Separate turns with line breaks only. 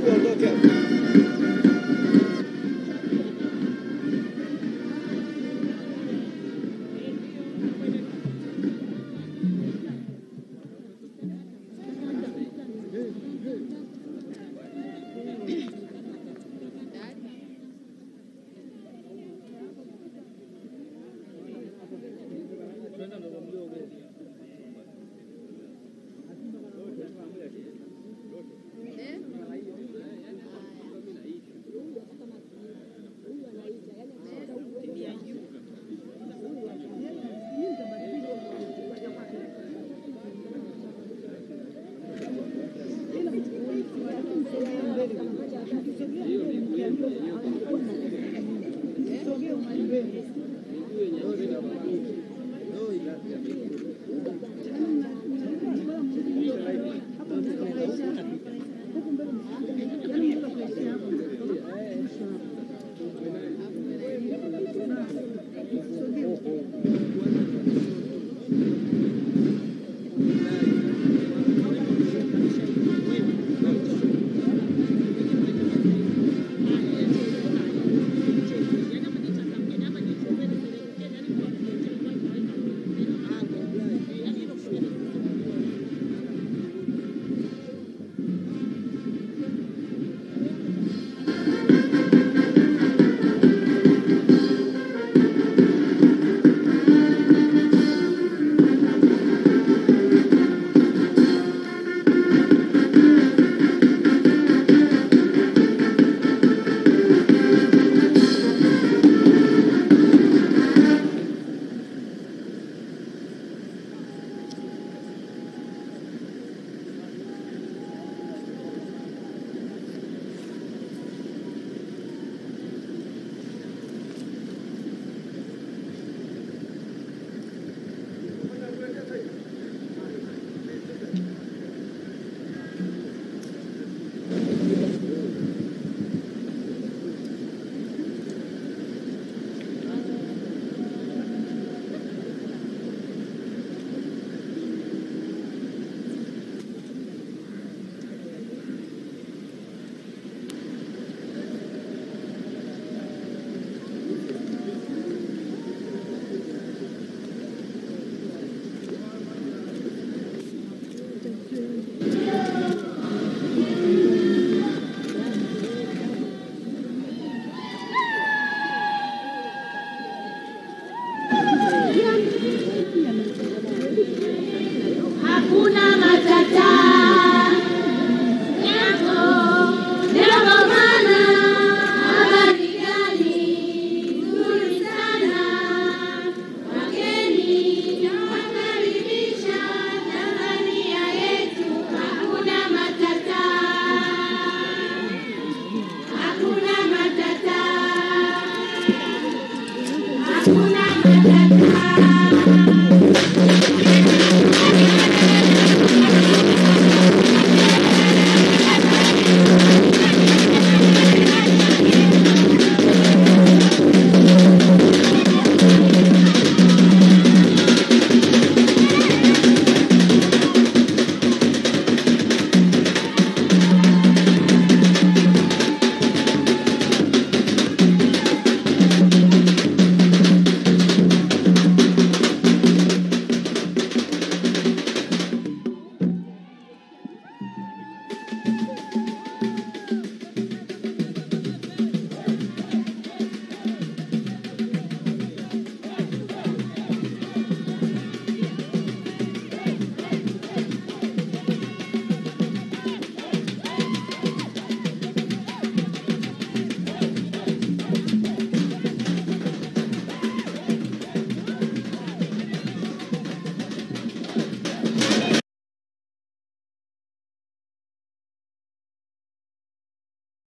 Look out. Gracias.